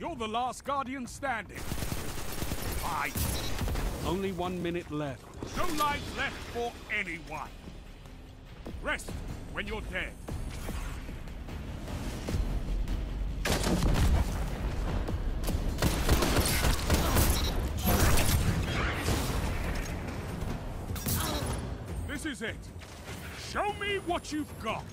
You're the last Guardian standing. Fight! Only one minute left. No life left for anyone. Rest when you're dead. This is it. Show me what you've got.